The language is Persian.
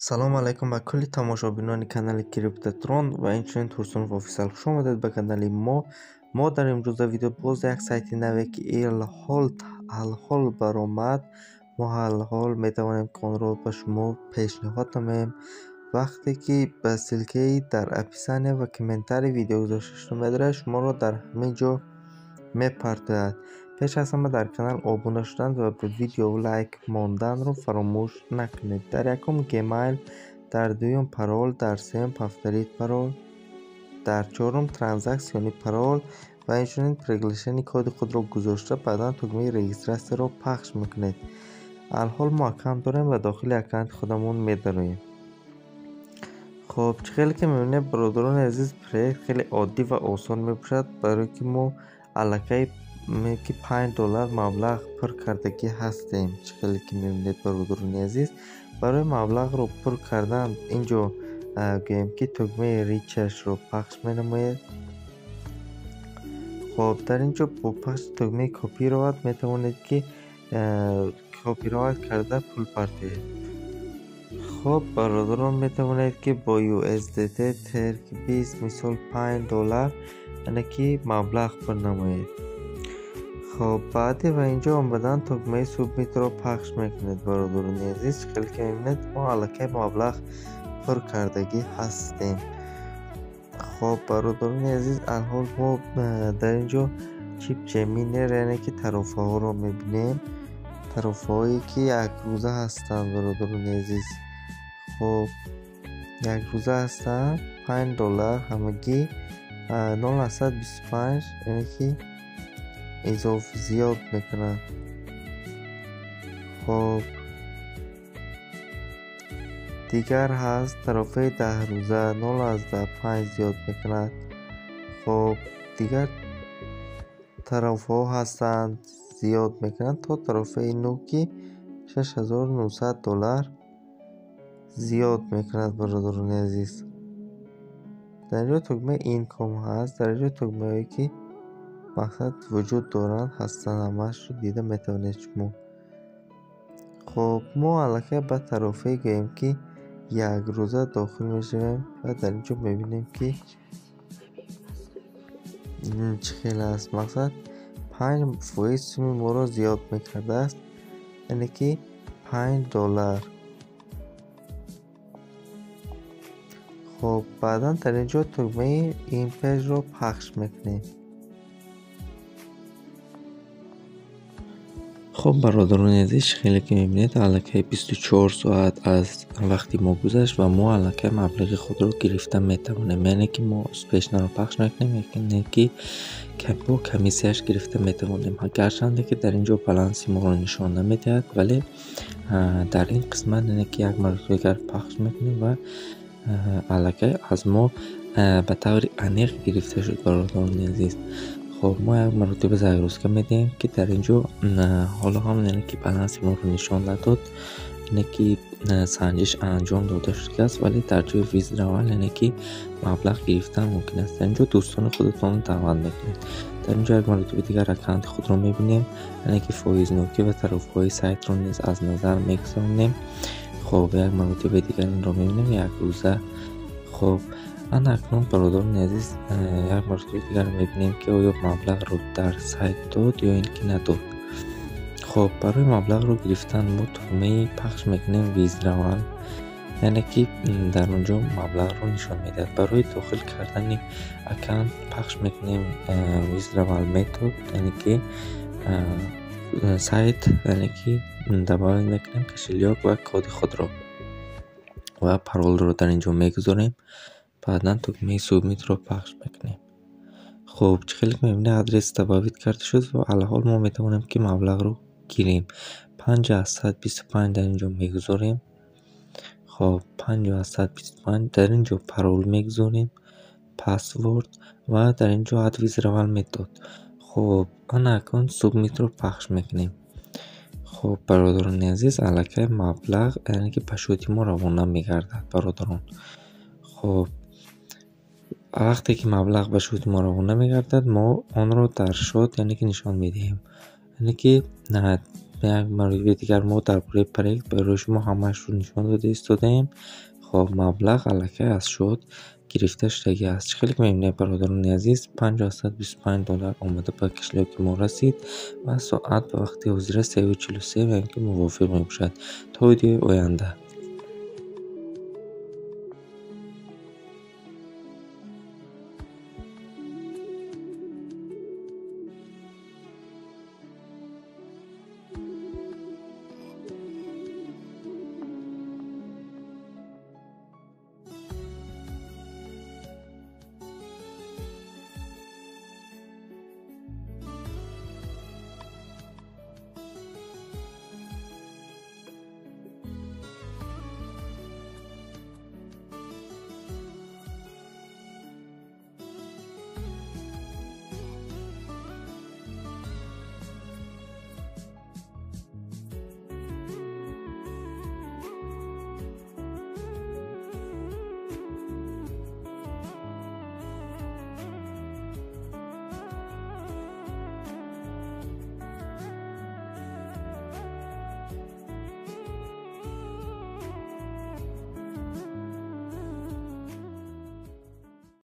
салом алайкум ба кулли тамошобинони канали криптотрон ва инчунин турсунов офисал хуш омадед ба канали мо мо дар имрӯза видео боз як сайти наве ки элҳол алҳол баромад мо алҳол метавонем ки онро ба шумо пешниҳод намоем вақте ки ба силкаи дар описания ва комментари видео гузошташуда медарад шуморо дар ҳамин ҷо мепартояд بچسبم و در کانال آبون شدن و به ویدیو لایک ماندن رو فراموش نکنید در یکم گمیل در دویم پرول در سیم پفتلیت پرول در چورم ترانزکسیونی پرول و اینشونین پرگلشنی کود خود رو گذاشته بعدا تکمه رجیسترسی رو پخش می‌کنید الحال ما اکانت داریم و داخل اکانت خودمون میداریم خب خیلی که می‌بینه برادران عزیز پروژه خیلی عادی و آسان می‌باشد برای که ما علاقه پنج دلار مبلغ پر کرده که هستیم چکلی که می‌بینید برادران عزیز برای مبلغ رو پر کردن اینجا گویم که تگمه ریچش رو پخش می نماید خب در اینجا با پخش تگمه کپی رایت می توانید که کپی رایت کرده پول پرتید خب برادران می توانید که با یو SDT ترک 20 مثال 5 دلار انکی مبلغ پر نمایید خب بعدی و اینجا آمدن تکمه سوبمیت رو پخش می‌کنید. برادران عزیز خیلی که می‌بینید ما علکه مبلغ پر کردگی هستیم. خب برادران عزیز الحال ما در اینجا چیپ جمینر یعنی که طرفه ها رو می‌بینیم. طرفه هایی که یک روزه هستن برادران عزیز خب یک روزه هستن 5 دلار همگی 925 یعنی که اضاف زیاد می‌کنن خب. دیگر هست طرفه ده روزه نول از ده پنج زیاد می‌کنند خب دیگر طرف ها هستند زیاد می‌کنند تا طرفه نوکی 6900 دلار زیاد می‌کنند برادران عزیز. در اینجا تکمه اینکام هست. در اینجا تکمه هایی که مقصد وجود دارن هستن همش رو دیده می‌تونید مو خب ما علاقه به طرفه گیم که یک روزه داخل میشیم و در اینجا می‌بینیم که چه خیلی است. مقصد پنج فویز سومی ما رو زیاد می‌کرده است. یعنی که پنج دلار. خب بعدا در اینجا تگمه این پیج رو پخش می‌کنیم. خب برادران عزیز خیلی که می‌بینید علکه 24 ساعت از وقتی ما گذشت و ما علکه مبلغ خود رو گرفته می‌توانه یعنی که ما پیشنهاد پخش نکنیم یکنه که کم با کمیسیش گرفته می‌توانیم. گرچند که در اینجا بالانس ما رو نشان نمی‌دهد ولی در این قسمت یعنی که یک مرتبه گر پخش می‌کنیم و علکه از ما به طور انیق گرفته شد برادران عزیز. خب ما یک مرتبه زایروس که میدیم که در اینجا حالا هم یعنی که بالانس ما رو نشان نداد یعنی که سنجش انجام داده شده است ولی در جای ویز روال یعنی که مبلغ گرفتن ممکن است. در اینجا دوستان خودتون دعوت می‌کنید در اینجا یک مرتبه دیگر اکانت خود رو می‌بینیم. یعنی که فویز نوکی و طرف های سایت رو نیز از نظر می‌گذاریم. خب یک مرتبه دیگر این رو می‌بینیم. یک روزه خب من اکنون برادر بنظن عزيز يمكنك دیگر می‌بینیم که آیا مبلغ رو در سایت داد یا اینکه نداد خب برای مبلغ رو گرفتن ما تومه پخش می‌کنیم ویز روان یعنی که در اونجا مبلغ رو نشان میده برای داخل کردن اکان پخش می‌کنیم ویز روان میتود یعنی که سایت یعنی که دبال می‌کنیم کشلیاک و کد خود رو و پرول رو در اینجا می‌گذاریم بعدا دکمه سوبمیت رو پخش می‌کنیم خب خیلی می‌بینه آدرس تباوید کرده شد و الحال ما می‌توانیم که مبلغ رو گیریم. پنج از صد بیست پنج در اینجا می‌گذاریم. خب پنج از صد بیست پنج در اینجا پرول می‌گذاریم. پاسورد و در اینجا ادویز روال میتود خب آن اکان سوبمیت رو پخش می‌کنیم. خب برادران عزیز علاکه مبلغ یعنی که پشوتی ما روانه میگردد برادران. خب وقتی که مبلغ به شوت مراغونه میگردد ما آن را در شوت یعنی که نشان می‌دهیم. یعنی که نه به یک مرتبه دیگر ما در برای پریکت برای شما همش رو نشان داده استادیم خب مبلغ علاقه از شوت گرفته شدگی است. خیلی که برادران عزیز. 525 دلار آمده به کشلی که ما رسید و ساعت به وقتی حضور 343 و اینکه موافق می‌باشد. تا ویدیو آینده.